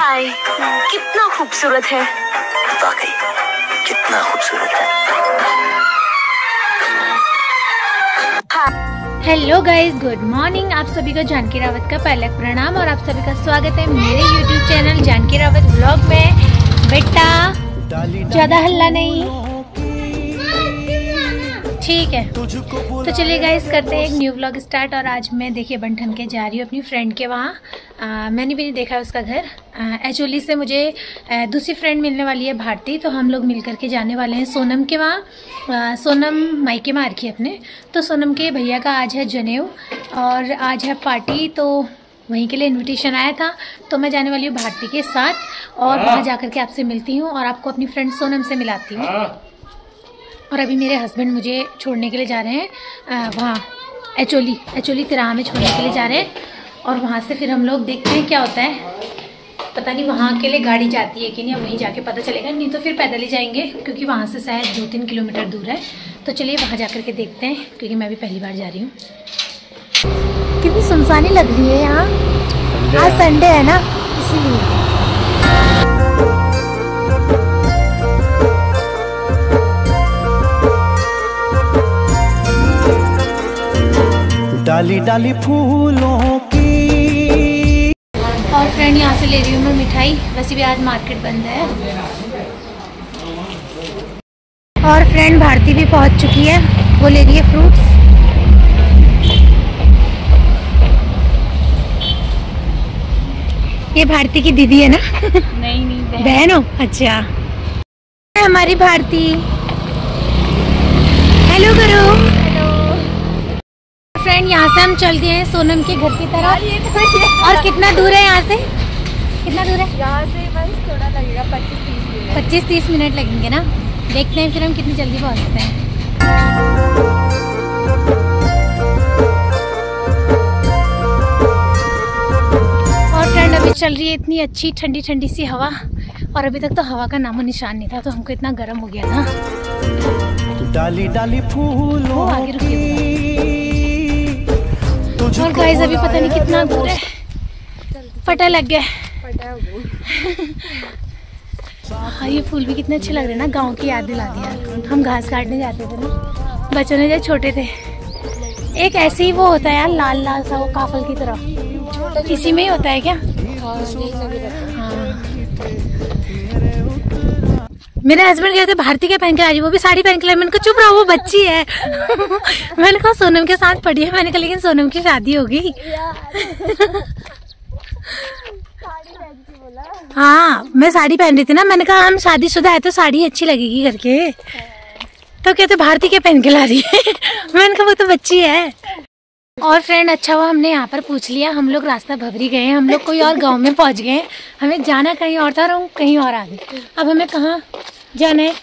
हाय कितना खूबसूरत है। वाकई कितना खूबसूरत है। हेलो गाइस गुड मॉर्निंग आप सभी को जानकी रावत का पहला प्रणाम और आप सभी का स्वागत है मेरे YouTube channel Janaki Rawat blog में। बेटा ज़्यादा हल्ला नहीं। ठीक है। तो चलिए गाइस करते हैं एक न्यू व्लॉग स्टार्ट और आज मैं देखिए बंठन के जा रही हूँ अपनी फ्रेंड के वहाँ। मैंने भी नहीं देखा है उसका घर। एक्चुअली से मुझे दूसरी फ्रेंड मिलने वाली है भारती तो हम लोग मिल करके जाने वाले हैं सोनम के वहाँ। सोनम मायके मार की अपने। तो सोनम के भैया का आज है जनेऊ और आज है पार्टी तो वहीं के लिए इनविटेशन आया था। तो मैं जाने वाली हूँ भारती के साथ और वहाँ जा के आपसे मिलती हूँ और आपको अपनी फ्रेंड सोनम से मिलाती हूँ। और अभी मेरे हस्बैंड मुझे छोड़ने के लिए जा रहे हैं वहाँ एचोली एचोली तिराहा में छोड़ने के लिए जा रहे हैं। और वहाँ से फिर हम लोग देखते हैं क्या होता है। पता नहीं वहाँ के लिए गाड़ी जाती है कि नहीं वहीं जाके पता चलेगा। नहीं तो फिर पैदल ही जाएँगे क्योंकि वहाँ से शायद दो तीन किलोमीटर दूर है। तो चलिए वहाँ जा के देखते हैं क्योंकि मैं भी पहली बार जा रही हूँ। कितनी सुनसानी लग रही है यहाँ। आज संडे है ना इसीलिए। डाली डाली फूलों की। और फ्रेंड यहाँ से ले रही हूँ मैं मिठाई। वैसे भी आज मार्केट बंद है। और फ्रेंड भारती भी पहुँच चुकी है। वो ले रही है फ्रूट्स ये भारती की दीदी है ना? नहीं नहीं बहन। हो? अच्छा। हमारी भारती। हेलो करो फ्रेंड यहाँ से हम चल दिए हैं सोनम के घर की तरफ़। और कितना दूर है यहाँ से? कितना दूर है? यहाँ से बस थोड़ा लगेगा पच्चीस तीस पच्चीस तीस मिनट लगेंगे ना? देखते हैं फिर हम कितनी जल्दी पहुँचते हैं। और फ्रेंड अभी चल रही है इतनी अच्छी ठंडी ठंडी सी हवा। और अभी तक तो हवा का नामो निशान नहीं था तो हमको इतना गर्म हो गया था। डाली डाली फूलों की और गाइस अभी पता नहीं कितना दूर है पटा लग गया। हाँ ये फूल भी कितने अच्छे लग रहे हैं ना गाँव की याद दिला दिया। हम घास काटने जाते थे ना। बच्चों ने जब छोटे थे। एक ऐसे ही वो होता है यार लाल लाल सा वो काफल की तरह। इसी में ही होता है क्या? मेरे हस्बैंड कहते, भारती के पहन के आ रही वो भी साड़ी पहन के मैंने कहा, चुप रहो, वो बच्ची है। मैंने कहा, सोनम के साथ पढ़ी है। मैंने कहा, लेकिन सोनम की शादी होगी। हाँ मैं साड़ी पहन रही थी ना, मैंने कहा, हम शादीशुदा है तो साड़ी अच्छी लगेगी करके। तो कहते, भारती के पहन के ला रही है? मैंने कहा, वो तो बच्ची है। और फ्रेंड अच्छा हुआ, हमने यहाँ पर पूछ लिया। हम लोग रास्ता भवरी गए हम लोग कोई और गाँव में पहुँच गए हमें जाना कहीं और था और हम कहीं और आ गए। अब हमें कहाँ जाना है।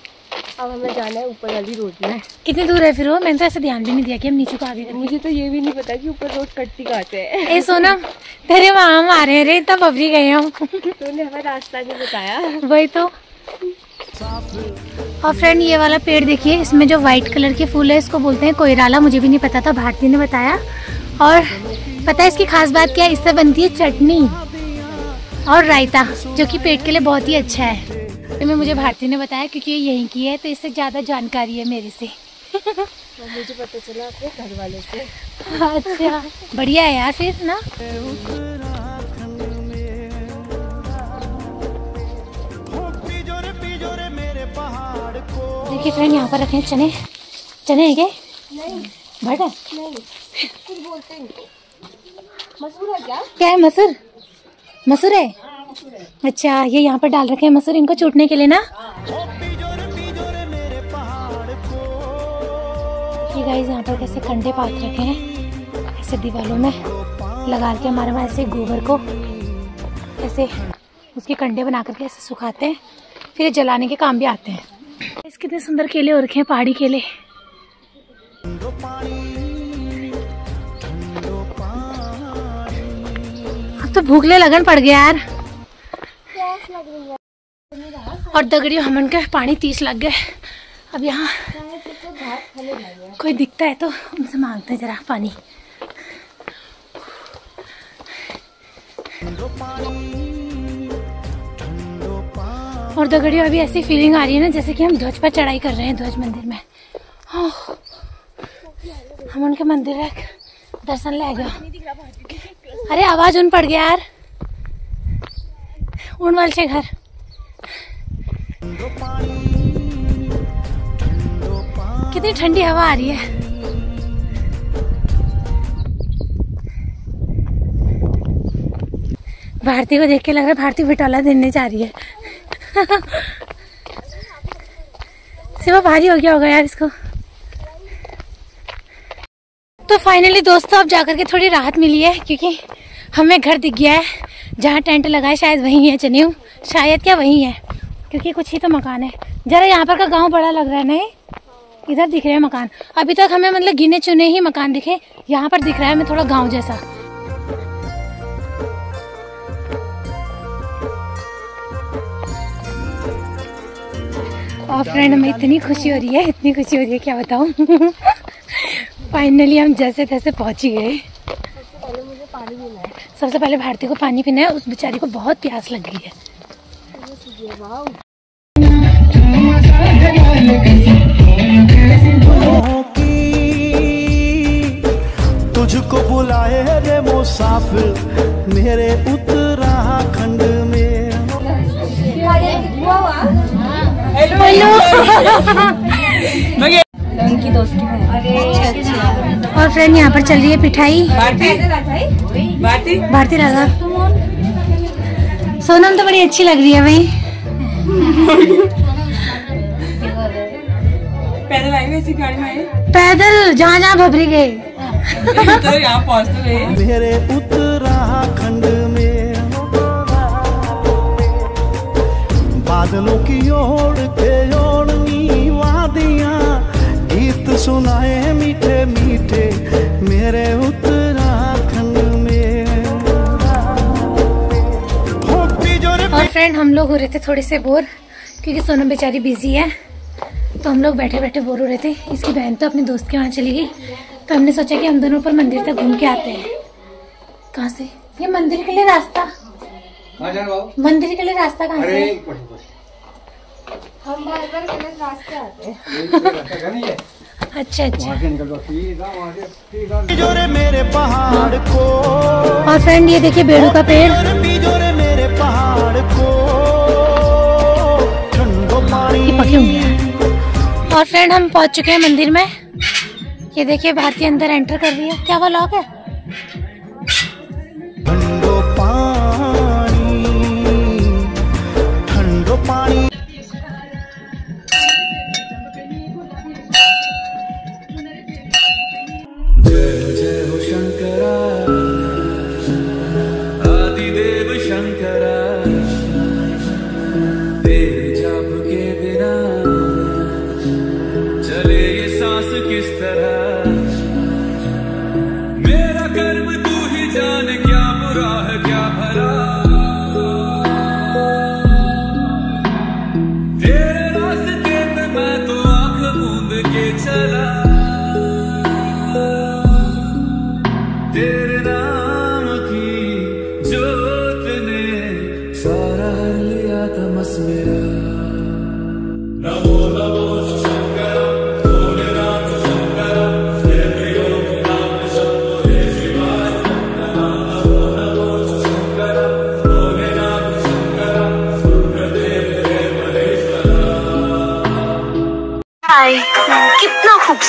अब हमें जाना है ऊपर वाली रोड में। कितनी दूर है फिर वो? मैंने तो ऐसे ध्यान भी नहीं दिया कि हम नीचे को आगे मुझे तो ये भी नहीं पता कि ऊपर रोड कटती कहाँ से है। ए सोनम तेरे वहाँ हम आ रहे हैं रे इतना बबरी गए हम। तूने हमें रास्ता नहीं बताया। वही तो। और फ्रेंड ये वाला पेड़ देखिए इसमें जो व्हाइट कलर के फूल है इसको बोलते हैं कोयराला मुझे भी नहीं पता था भारती ने बताया। और पता है इसकी खास बात क्या है? इससे बनती है चटनी और रायता जो कि पेट के लिए बहुत ही अच्छा है। तो मैं मुझे भारती ने बताया क्योंकि ये यहीं की है तो इससे ज़्यादा जानकारी है मेरे से। मुझे पता चला अपने घर वाले से। अच्छा बढ़िया है यार फिर ना? देखिए फ्रेंड यहाँ पर रखे चने। चने है क्या? भट है। मसूर है क्या? क्या है मसूर? मसूर है? अच्छा ये यहाँ पर डाल रखे हैं मसूर इनको चूटने के लिए ना? ये गाइस यहाँ पर कैसे कंडे पात रखे हैं, ऐसे दीवारों में लगा के हमारे वहाँ ऐसे गोबर को ऐसे उसके कंडे बना करके ऐसे सुखाते हैं, फिर जलाने के काम भी आते हैं। इस कितने सुंदर केले हो रखे हैं, पहाड़ी केले। तो भूखले लगन पड़ गया यार। और दगड़ियों हमन के पानी तीस लग गए। अब यहाँ कोई दिखता है तो उनसे मांगते हैं जरा पानी। और दगड़ियों, अभी ऐसी फीलिंग आ रही है ना, जैसे कि हम ध्वज पर चढ़ाई कर रहे हैं ध्वज मंदिर में। हम उनके मंदिर दर्शन ले गया अरे, आवाज़ उन पड़ गया यार। उन वाले घर। कितनी ठंडी हवा आ रही है। भारती को देख के लग रहा है भारती बिटौला देने जा रही है। सिवा भारी हो गया होगा यार इसको। तो फाइनली दोस्तों, अब जाकर के थोड़ी राहत मिली है, क्योंकि हमें घर दिख गया है, जहाँ टेंट लगा है, शायद वही है चनियो। शायद क्या वही है। क्योंकि कुछ ही तो मकान है। जरा यहाँ पर का गाँव बड़ा लग रहा है नहीं? इधर दिख रहे हैं मकान। अभी तक हमें मतलब गिने चुने ही मकान दिखे। यहाँ पर दिख रहा है हमें थोड़ा गाँव जैसा। और फ्रेंड हमें इतनी खुशी हो रही है इतनी खुशी हो रही है क्या बताऊँ? फाइनली हम जैसे तैसे पहुँच ही गए। सबसे पहले भारती को पानी पीना है उस बेचारी को बहुत प्यास लग गई है। तुझको बुलाए रे मुसाफिर मेरे उत्तराखंड में। उनकी दोस्ती और फ्रेंड यहाँ पर चल रही है पिठाई। भारती? राधा। सोनम तो बड़ी अच्छी लग रही है भाई पैदल आई वैसी गाड़ी में आई? पैदल जहाँ जहाँ भभरी गए तो यहाँ पहुँच तो गए मेरे उत्तराखंड में बादलों की ओर के ओढ़नी वादियाँ गीत सुनाए मीठे फ्रेंड हम लोग हो रहे थे थोड़े से बोर क्योंकि सोनम बेचारी बिज़ी है। तो हम लोग बैठे बैठे बोर हो रहे थे। इसकी बहन तो अपने दोस्त के वहाँ चली गई। तो हमने सोचा कि हम दोनों ऊपर मंदिर तक घूम के आते हैं। कहाँ से? ये मंदिर के लिए रास्ता। मंदिर के लिए रास्ता कहाँ से? हम बार बार रास्ते आते हैं? अच्छा अच्छा। मेरे पहाड़ को। और फ्रेंड ये देखिए बेड़ू का पेड़। मेरे पहाड़ को। पकी होंगी। और फ्रेंड हम पहुँच चुके हैं मंदिर में। ये देखिए भारतीय अंदर एंटर कर रही है। क्या वो लॉक है?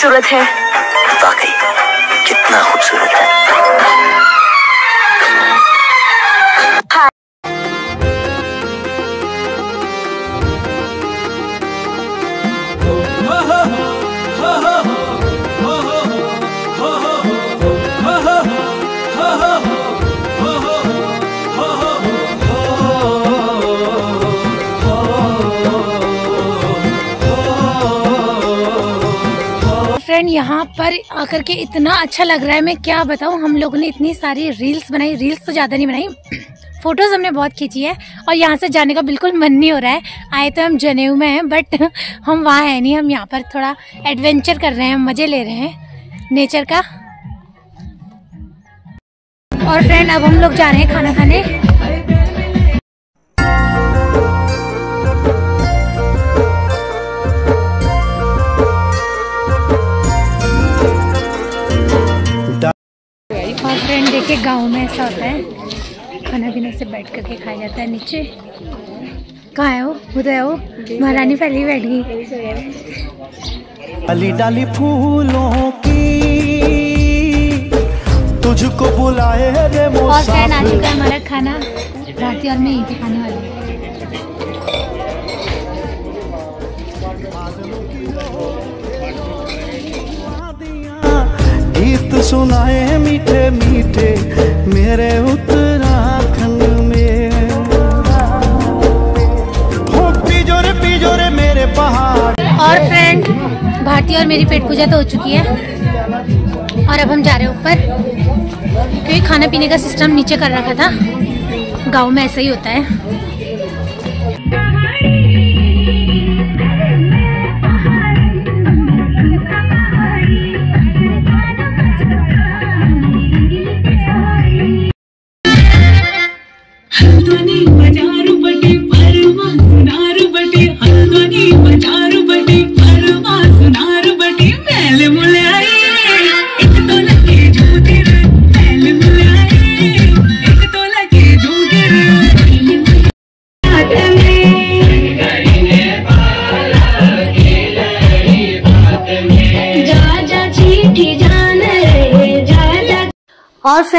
खूबसूरत है। यहाँ पर आकर के इतना अच्छा लग रहा है, मैं क्या बताऊँ? हम लोगों ने इतनी सारी रील्स बनाई रील्स तो ज़्यादा नहीं बनाई फ़ोटोज़ हमने बहुत खींची है और यहाँ से जाने का बिल्कुल मन नहीं हो रहा है। आए तो हम जनेऊ में हैं बट हम वहाँ है नहीं, हम यहाँ पर थोड़ा एडवेंचर कर रहे हैं, मज़े ले रहे हैं। नेचर का। और फ्रेंड अब हम लोग जा रहे हैं खाना खाने। गाँव में ऐसा होता है खाना पीना से बैठ करके खाया जाता है नीचे। कहा है वो? उधर है वो? महारानी पहले ही बैठ गई। अली डाली फूलों की तुझको बुलाए रे और फ्रेंड आ चुका है हमारा खाना रात और मैं यहीं पे खाने वाली सुनाए मीठे मीठे मेरे उत्तराखंड में। हो पिजोरे पिजोरे मेरे पहाड़। और फ्रेंड भारती और मेरी पेट पूजा तो हो चुकी है। और अब हम जा रहे हैं ऊपर, क्योंकि खाना पीने का सिस्टम नीचे कर रखा था। गाँव में ऐसा ही होता है।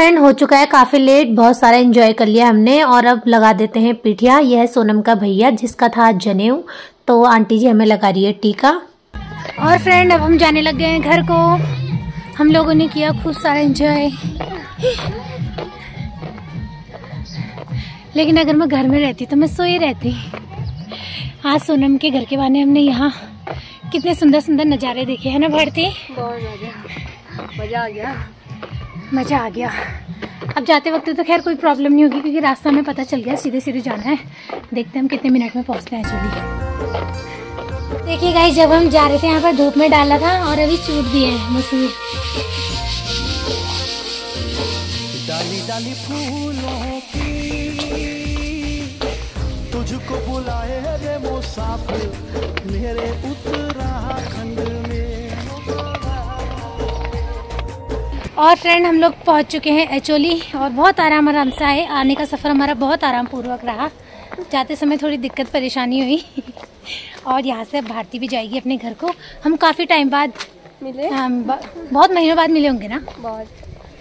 फ्रेंड हो चुका है, काफ़ी लेट बहुत सारा एंजॉय कर लिया हमने और अब लगा देते हैं पिठिया। यह है सोनम का भैया, जिसका था जनेऊ। तो आंटी जी हमें लगा रही है टीका। और फ्रेंड अब हम जाने लग गए हैं घर को। हम लोगों ने किया खूब सारा एंजॉय लेकिन अगर मैं घर में रहती तो मैं सोई रहती। आज सोनम के घर के बहाने हमने यहाँ कितने सुंदर सुंदर नज़ारे देखे, हैं ना, भारती? बहुत मज़ा आ गया। मज़ा आ गया। अब जाते वक्त तो खैर कोई प्रॉब्लम नहीं होगी, क्योंकि रास्ता में पता चल गया सीधे सीधे जाना है। देखते हैं हम कितने मिनट में पहुँचते हैं चलिए देखिए गाइस जब हम जा रहे थे, यहाँ पर धूप में डाला था, और अभी चूट दिए हैं, मसूर। डाली डाली फूलों की, तुझको बुलाए मेरे उत्तराखंड और फ्रेंड हम लोग पहुँच चुके हैं एचोली और बहुत आराम आराम से आए। आने का सफ़र हमारा बहुत आराम पूर्वक रहा। जाते समय थोड़ी दिक्कत परेशानी हुई। और यहाँ से भारती भी जाएगी अपने घर को। हम काफ़ी टाइम बाद मिले? हम बहुत महीनों बाद मिले होंगे ना? बहुत।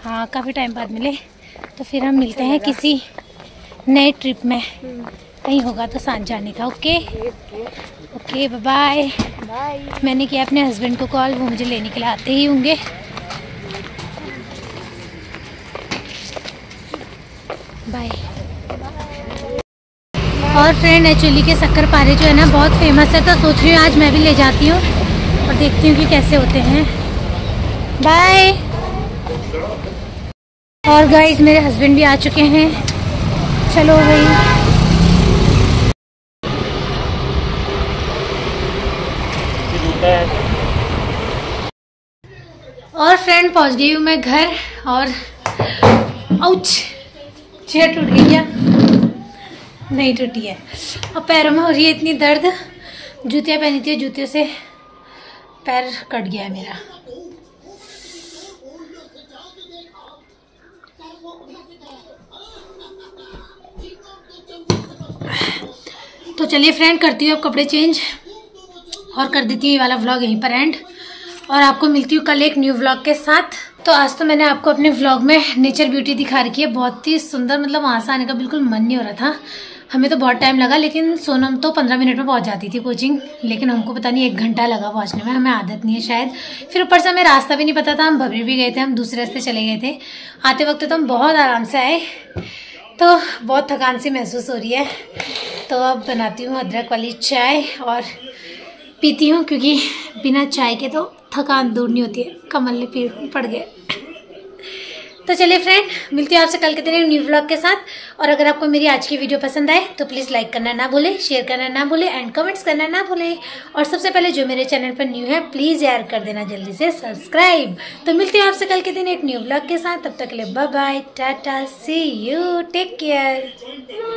हाँ काफ़ी टाइम बाद मिले। तो फिर हम मिलते हैं किसी नए ट्रिप में। कहीं होगा तो साथ जाने का ओके? ओके बाय बाय मैंने किया अपने हस्बैंड को कॉल वो मुझे लेने के लिए आते ही होंगे। बाय और फ्रेंड एक्चुअली के शक्कर पारे जो है ना, बहुत फ़ेमस है तो सोच रही हूँ आज मैं भी ले जाती हूँ और देखती हूँ कि कैसे होते हैं। बाय और गाइस मेरे हस्बैंड भी आ चुके हैं। चलो भाई। और फ्रेंड पहुँच गई हूँ मैं घर और आउच चेयर टूट गई क्या नहीं टूटी है। और पैरों में हो रही है इतनी दर्द। जूतियाँ पहनी थी, जूतियों से पैर कट गया है मेरा। तो चलिए फ्रेंड करती हूँ अब कपड़े चेंज और कर देती हूँ ये वाला व्लॉग यहीं पर एंड और आपको मिलती हूँ कल एक न्यू व्लॉग के साथ। तो आज तो मैंने आपको अपने व्लॉग में नेचर ब्यूटी दिखा रखी है। बहुत ही सुंदर मतलब वहाँ से आने का बिल्कुल मन नहीं हो रहा था। हमें तो बहुत टाइम लगा, लेकिन सोनम तो पंद्रह मिनट में पहुँच जाती थी कोचिंग लेकिन हमको पता नहीं एक घंटा लगा पहुँचने में, हमें आदत नहीं है शायद। फिर ऊपर से हमें रास्ता भी नहीं पता था, हम भबरी भी गए थे, हम दूसरे रास्ते चले गए थे। आते वक्त तो हम बहुत आराम से आए तो बहुत थकान सी महसूस हो रही है। तो अब बनाती हूँ अदरक वाली चाय और पीती हूँ, क्योंकि बिना चाय के तो थकान दूर नहीं होती है, कमल ने पीड़ पड़ गए तो चलिए फ्रेंड मिलती हूँ आपसे कल के दिन एक न्यू व्लॉग के साथ। और अगर आपको मेरी आज की वीडियो पसंद आए तो प्लीज़ लाइक करना ना भूले शेयर करना ना भूलें एंड कमेंट्स करना ना भूलें। और सबसे पहले जो मेरे चैनल पर न्यू है प्लीज़ यार कर देना जल्दी से सब्सक्राइब तो मिलती हूँ आपसे कल के दिन एक न्यू ब्लॉग के साथ। तब तक के लिए bye tata see you take care